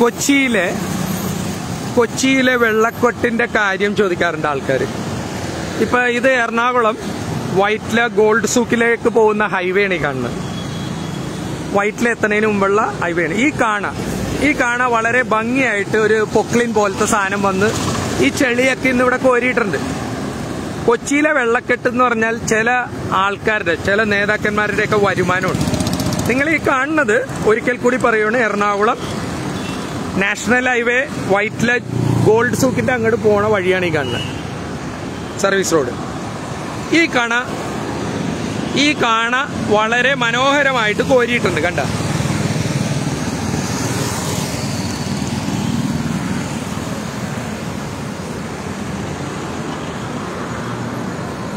കൊച്ചിയിലെ കൊച്ചിയിലെ വെള്ളക്കൊട്ടിന്റെ കാര്യം ചോദിക്കാറുണ്ട് ആൾക്കാർ ഇപ്പൊ ഇത് എറണാകുളം വൈറ്റില ഗോൾഡ് സൂക്കിലേക്ക് പോകുന്ന ഹൈവേ ആണ് ഈ കാണുന്നത്. വൈറ്റില എത്തുന്നതിന് മുമ്പുള്ള ഹൈവേ ആണ് ഈ കാണ ഈ കാണ വളരെ ഭംഗിയായിട്ട് ഒരു പൊക്ലിൻ പോലത്തെ സാധനം വന്ന് ഈ ചെളിയൊക്കെ ഇന്ന് ഇവിടെ കോരിയിട്ടുണ്ട്. കൊച്ചിയിലെ വെള്ളക്കെട്ട് എന്ന് പറഞ്ഞാൽ ചില ആൾക്കാരുടെ ചില നേതാക്കന്മാരുടെയൊക്കെ വരുമാനമുണ്ട് നിങ്ങൾ ഈ കാണുന്നത് ഒരിക്കൽ കൂടി പറയുകയാണ് Ernakulam national highway Vyttila gold സൂക്കിന്റെ അങ്ങോട്ട് പോണ വഴിയാണ് ഈ കാണുന്നത് സർവീസ് റോഡ്. ഈ കാണ ഈ കാണ വളരെ മനോഹരമായിട്ട് കോരിയിട്ടുണ്ട് കണ്ട.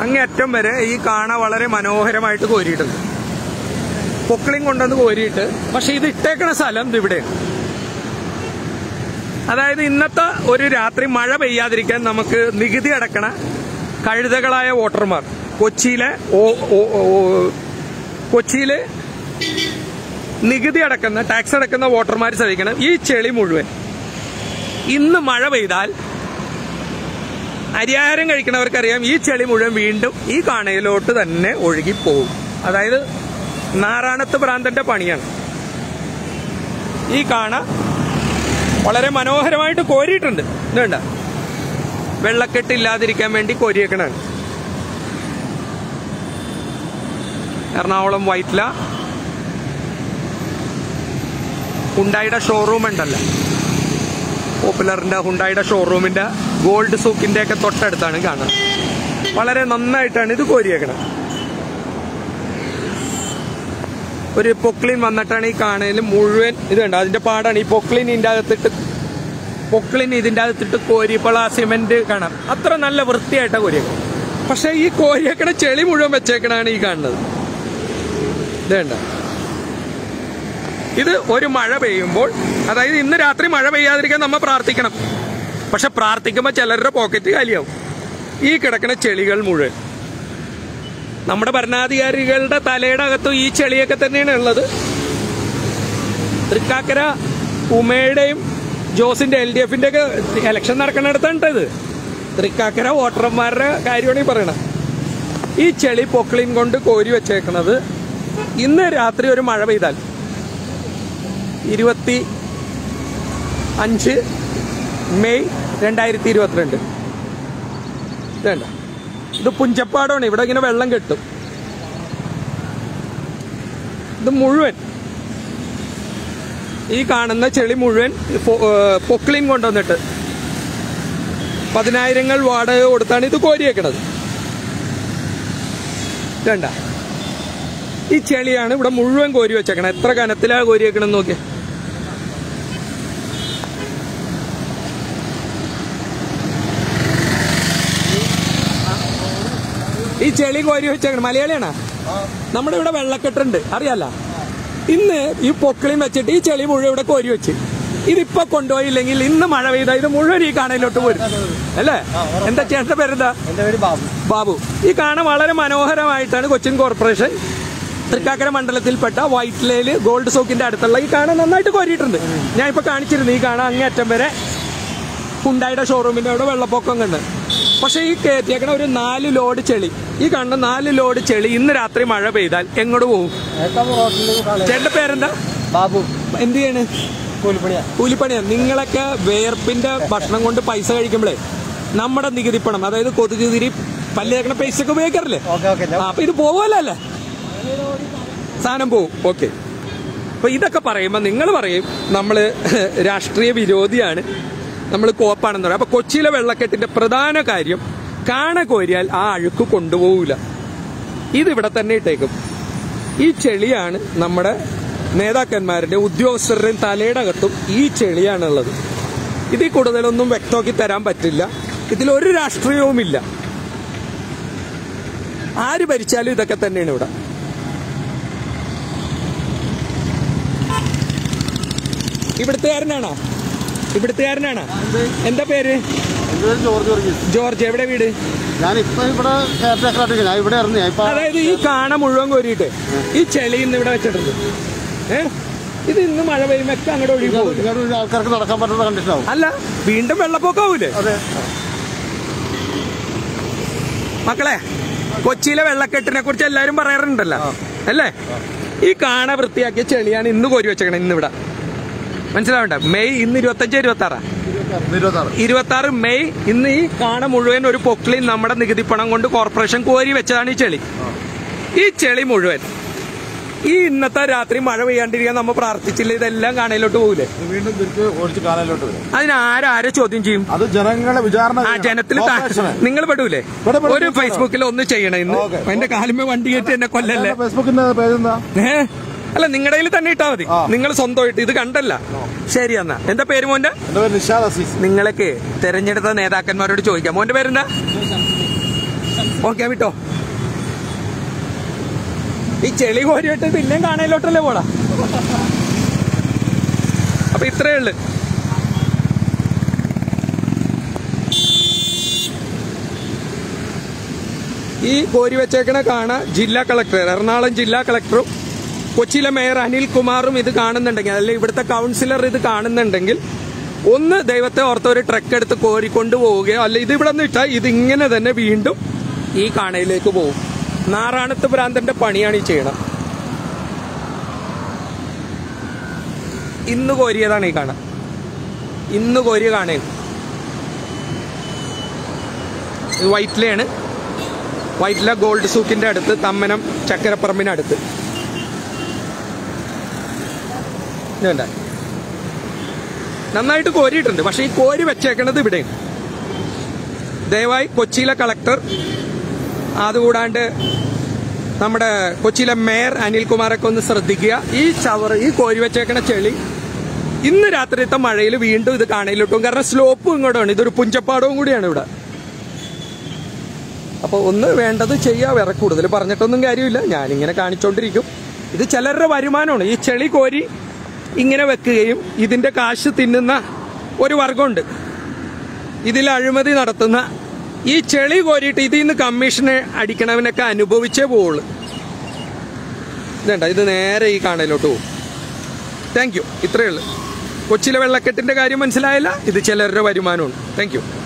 അങ്ങേറ്റം വരെ ഈ കാണ വളരെ മനോഹരമായിട്ട് കോരിയിട്ടുണ്ട്. പൊക്കിളിയും കൊണ്ടുവന്ന് കോരിയിട്ട് പക്ഷെ ഇത് ഇട്ടേക്കണ സ്ഥലം ഇവിടെയാണ്. അതായത് ഇന്നത്തെ ഒരു രാത്രി മഴ പെയ്യാതിരിക്കാൻ നമുക്ക് നികുതി അടക്കണ കഴുതകളായ വോട്ടർമാർ കൊച്ചിയിലെ കൊച്ചിയിലെ നികുതി അടക്കുന്ന ടാക്സ് അടക്കുന്ന വോട്ടർമാർ ശ്രദ്ധിക്കണം ഈ ചെളി മുഴുവൻ. ഇന്ന് മഴ പെയ്താൽ അരിയാഹാരം കഴിക്കുന്നവർക്കറിയാം ഈ ചെളി മുഴുവൻ വീണ്ടും ഈ കാണയിലോട്ട് തന്നെ ഒഴുകിപ്പോകും. അതായത് നാറാണത്ത് ഭ്രാന്തന്റെ പണിയാണ്. ഈ കാണ വളരെ മനോഹരമായിട്ട് കോരിയിട്ടുണ്ട്. ഇതുണ്ട വെള്ളക്കെട്ടില്ലാതിരിക്കാൻ വേണ്ടി കോരിയേക്കണാണ്. എറണാകുളം വൈറ്റ്ല. ഹുണ്ടായിയുടെ ഷോറൂം ഉണ്ടല്ലോ. പോപ്പുലറിന്റെ ഹുണ്ടായിയുടെ ഷോറൂമിന്റെ ഗോൾഡ് സൂക്കിന്റെ ഒക്കെ തൊട്ടടുത്താണ് കാണുന്നത്. വളരെ നന്നായിട്ടാണ് ഇത് കോരിയേക്കണത്. ഒരു പൊക്ലിൻ വന്നിട്ടാണ് ഈ കാണയിൽ മുഴുവൻ ഇത് കണ്ടോ? അതിന്റെ പാടാണ്. ഈ പൊക്ലിൻ ഇതിന്റെ അകത്തിട്ട് പൊക്ലിൻ ഇതിന്റെ അകത്തിട്ട് കോരിയപ്പോൾ സിമെന്റ് കാണാം. അത്ര നല്ല വൃത്തിയായിട്ടാ കോരിയേക്കണം പക്ഷെ ഈ കോരിയേക്കണ ചെളി മുഴുവൻ വെച്ചേക്കണാണ് ഈ കാണുന്നത്. ഇത് കണ്ടോ? ഇത് ഒരു മഴ പെയ്യുമ്പോൾ അതായത് ഇന്ന് രാത്രി മഴ പെയ്യാതിരിക്കാൻ നമ്മൾ പ്രാർത്ഥിക്കണം. പക്ഷെ പ്രാർത്ഥിക്കുമ്പോൾ ചിലരുടെ പോക്കറ്റ് കാലിയാവും. ഈ കിടക്കുന്ന ചെളികൾ മുഴുവൻ. നമ്മുടെ ഭരണാധികാരികളുടെ തലയുടെ അകത്തും ഈ ചെളിയൊക്കെ തന്നെയാണ് ഉള്ളത്. തൃക്കാക്കര ഉമയുടെയും ജോസിന്റെ എൽ ഡി എഫിന്റെ ഒക്കെ ഇലക്ഷൻ നടക്കുന്നിടത്താണ് ഇത് തൃക്കാക്കര വോട്ടർമാരുടെ കാര്യമാണ് ഈ പറയണത് ഈ ചെളി പൊക്ലിൻ കൊണ്ട് കോരി വെച്ചേക്കണത് ഇന്ന് രാത്രി ഒരു മഴ പെയ്താൽ ഇരുപത്തി അഞ്ച് മെയ് രണ്ടായിരത്തി ഇരുപത്തിരണ്ട് ഇതേണ്ട ഇത് പുഞ്ചപ്പാടമാണ് ഇവിടെ ഇങ്ങനെ വെള്ളം കെട്ടും. ഇത് മുഴുവൻ. ഈ കാണുന്ന ചെളി മുഴുവൻ പൊ- ഏ, പൊക്ലിൻ കൊണ്ടുവന്നിട്ട് പതിനായിരങ്ങൾ വാടക കൊടുത്താണ് ഇത് കോരിയേക്കണത്. രണ്ട ഈ ചെളിയാണ് ഇവിടെ മുഴുവൻ കോരി വെച്ചേക്കണം എത്ര കനത്തിലാണ് കോരി വെക്കണം ഈ ചെളി കോരി വെച്ചേക്കണം. മലയാളിയാണോ? നമ്മുടെ ഇവിടെ വെള്ളക്കെട്ടുണ്ട്. അറിയാല്ല ഇന്ന് ഈ പൊക്കിളിയും വെച്ചിട്ട് ഈ ചെളി മുഴുവൻ ഇവിടെ കോരി വെച്ച്. ഇതിപ്പോ കൊണ്ടുപോയില്ലെങ്കിൽ ഇന്ന് മഴ പെയ്താൽ ഇത് മുഴുവൻ ഈ കാണയിലോട്ട് വരും അല്ലേ? എന്താ ചേട്ടന്റെ പേരെന്താ? ബാബു. ബാബു. ഈ കാണ വളരെ മനോഹരമായിട്ടാണ് കൊച്ചിൻ കോർപ്പറേഷൻ തൃക്കാക്കര മണ്ഡലത്തിൽപ്പെട്ട വൈറ്റ്ലേൽ ഗോൾഡ് സോക്കിന്റെ അടുത്തുള്ള ഈ കാണ നന്നായിട്ട് കോരിയിട്ടുണ്ട്. ഞാൻ ഇപ്പൊ കാണിച്ചിരുന്നു ഈ കാണ അങ്ങേറ്റം വരെ. ഹുണ്ടായുടെ ഷോറൂമിന്റെ അവിടെ വെള്ളപ്പൊക്കം കണ്ട്. പക്ഷെ ഈ കയറ്റിയേക്കണ ഒരു നാല് ലോഡ് ചെളി. ഈ കണ്ട നാല് ലോഡ് ചെളി ഇന്ന് രാത്രി മഴ പെയ്താൽ എങ്ങോട്ട് പോകും ചേട്ടന്റെ പേരെന്താ? ബാബു. എന്ത് ചെയ്യാണ്? കൂലിപ്പണിയാ. നിങ്ങളൊക്കെ വേർപ്പിന്റെ ഭക്ഷണം കൊണ്ട് പൈസ കഴിക്കുമ്പോഴേ നമ്മുടെ നികുതി പണം അതായത് കൊതുക് പല്ലേക്കണ പൈസ ഒക്കെ ഉപയോഗിക്കാറില്ലേ അപ്പൊ ഇത് പോവല്ലോ അല്ലേ? സാധനം പോവും. ഓക്കെ. അപ്പൊ ഇതൊക്കെ പറയുമ്പോ നിങ്ങൾ പറയും നമ്മൾ രാഷ്ട്രീയ വിരോധിയാണ്. നമ്മൾ കോപ്പാണെന്ന് പറയാം. അപ്പൊ കൊച്ചിയിലെ വെള്ളക്കെട്ടിന്റെ പ്രധാന കാര്യം കാണ കോരിയാൽ ആ അഴുക്ക് കൊണ്ടുപോകൂല ഇതിവിടെ തന്നെ ഇട്ടേക്കും. ഈ ചെളിയാണ് നമ്മുടെ നേതാക്കന്മാരുടെ ഉദ്യോഗസ്ഥരുടെയും തലയുടെ അകത്തും ഈ ചെളിയാണുള്ളത്. ഇതിൽ കൂടുതലൊന്നും വ്യക്തമാക്കി തരാൻ പറ്റില്ല. ഇതിലൊരു രാഷ്ട്രീയവുമില്ല. ആര് ഭരിച്ചാലും ഇതൊക്കെ തന്നെയാണ് ഇവിടെ. ഇവിടുത്തുകാരനാണോ? ഇവിടുത്തുകാരനാണോ? എന്താ പേര്? ജോർജ് എവിടെ വീട്? അതായത് ഈ കാണ മുഴുവൻ കോരിയിട്ട് ഈ ചെളി ഇന്ന് ഇവിടെ വെച്ചിട്ടുണ്ട്. ഏഹ് ഇത് ഇന്ന് മഴ പെയ്യുമ്പൊക്കെ അങ്ങോട്ട് ഒഴുകി പോകും ആൾക്കാർക്ക് നടക്കാൻ പറ്റുന്ന കണ്ടീഷൻ ആവും. അല്ല വീണ്ടും വെള്ളപ്പൊക്കാവൂലേ? മക്കളെ കൊച്ചിയിലെ വെള്ളക്കെട്ടിനെ കുറിച്ച് എല്ലാരും പറയാറുണ്ടല്ലോ അല്ലേ? ഈ കാണ വൃത്തിയാക്കിയ ചെളിയാണ് ഇന്ന് കോരി വെച്ചേക്കണേ ഇന്ന് ഇവിടെ മനസ്സിലാവണ്ട. മെയ് ഇന്ന് ഇരുപത്തഞ്ച് ഇരുപത്തി ആറാ ഇരുപത്തി ആറ് മെയ് ഇന്ന് ഈ കാണ മുഴുവൻ ഒരു പൊക്ലി നമ്മുടെ നികുതി പണം കൊണ്ട് കോർപ്പറേഷൻ കോരി വെച്ചതാണ് ഈ ചെളി. ഈ ചെളി മുഴുവൻ. ഈ ഇന്നത്തെ രാത്രി മഴ പെയ്യാണ്ടിരിക്കാൻ നമ്മൾ പ്രാർത്ഥിച്ചില്ല? ഇതെല്ലാം കാണയിലോട്ട് പോകില്ലേ വീണ്ടും തിരിച്ച് ഓടിച്ച് കാനലിലോട്ട് വരും. അതിന് ആരാരെ ചോദ്യം ചെയ്യും? അത് ജനങ്ങളെ വിചാരണ ആ. ജനത്തിൽ നിങ്ങൾ പെടൂലേ? പെടും, പെടും, ഒരു ഫേസ്ബുക്കിൽ ഒന്ന് ചെയ്യണേ ഇന്ന്. എന്റെ കാലുമേ വണ്ടി കയറ്റി എന്നെ കൊല്ലല്ലേ? ഫേസ്ബുക്കിന്റെ പേരെന്താ? എന്താ ഏ? അല്ല നിങ്ങളുടെ കയ്യിൽ തന്നെ ഇട്ടാ മതി. നിങ്ങൾ സ്വന്തമായിട്ട് ഇത് കണ്ടല്ല. ശരി എന്നാ എന്താ പേര് മോന്റെ? നിങ്ങളൊക്കെ തെരഞ്ഞെടുത്ത നേതാക്കന്മാരോട് ചോദിക്കാം. മോന്റെ പേരെന്താ? ഓക്കെ വിട്ടോ. ഈ ചെളി കോരിയിട്ട് പിന്നെയും കാണയിലോട്ടല്ലേ പോടാ അപ്പൊ ഇത്രേ ഉള്ളു. ഈ കോരി വെച്ചേക്കണ കാണാ ജില്ലാ കളക്ടർ എറണാകുളം ജില്ലാ കളക്ടറും കൊച്ചിയിലെ മേയർ അനിൽ കുമാറും ഇത് കാണുന്നുണ്ടെങ്കിൽ അല്ലെങ്കിൽ ഇവിടുത്തെ കൗൺസിലർ ഇത് കാണുന്നുണ്ടെങ്കിൽ ഒന്ന് ദൈവത്തെ ഓർത്ത ഒരു ട്രക്ക് എടുത്ത് കോരിക്കൊണ്ട് പോവുകയോ അല്ല ഇത് ഇവിടെ നിന്ന് ഇട്ടാൽ ഇത് ഇങ്ങനെ തന്നെ വീണ്ടും ഈ കാണയിലേക്ക് പോകും. നാറാണത്ത് ഭ്രാന്തന്റെ പണിയാണ് ഈ ചെയ്യണം. ഇന്ന് കോരിയതാണ് ഈ കാണ. ഇന്ന് കോരിയ കാണേ. വൈറ്റിലയാണ്. വൈറ്റില ഗോൾഡ് സൂക്കിന്റെ അടുത്ത് തമ്മനം ചക്കരപ്പറമ്പിന് അടുത്ത് ഇതുണ്ട നന്നായിട്ട് കോരിയിട്ടുണ്ട്. പക്ഷെ ഈ കോരി വെച്ചേക്കണത് ഇവിടെയാണ്. ദയവായി കൊച്ചിയിലെ കളക്ടർ അതുകൂടാണ്ട് നമ്മുടെ കൊച്ചിയിലെ മേയർ അനിൽകുമാറൊക്കെ ഒന്ന് ശ്രദ്ധിക്കുക. ഈ ചവർ ഈ കോരി വെച്ചേക്കണ ചെളി ഇന്ന് രാത്രിയത്തെ മഴയിൽ വീണ്ടും ഇത് കാണയിലിട്ടും കാരണം സ്ലോപ്പും ഇങ്ങോട്ടാണ്. ഇതൊരു പുഞ്ചപ്പാടവും കൂടിയാണ് ഇവിടെ. അപ്പോൾ ഒന്ന് വേണ്ടത് ചെയ്യാം വേറെ കൂടുതൽ പറഞ്ഞിട്ടൊന്നും കാര്യമില്ല. ഞാനിങ്ങനെ കാണിച്ചോണ്ടിരിക്കും. ഇത് ചിലരുടെ വരുമാനമാണ്. ഈ ചെളി കോരി ഇങ്ങനെ വെക്കുകയും ഇതിന്റെ കാശ് തിന്നുന്ന ഒരു വർഗമുണ്ട്. ഇതിൽ അഴിമതി നടത്തുന്ന ഈ ചെളി കോരിയിട്ട് ഇതിൽ നിന്ന് കമ്മീഷനെ അടിക്കണവനൊക്കെ അനുഭവിച്ചേ പോവുള്ളൂ. ഇതേണ്ട ഇത് നേരെ ഈ കാണലോട്ട് പോകും. താങ്ക് യു ഇത്രയേ ഉള്ളൂ. കൊച്ചിലെ വെള്ളക്കെട്ടിന്റെ കാര്യം മനസ്സിലായില്ല ഇത് ചിലരുടെ വരുമാനമാണ്. താങ്ക്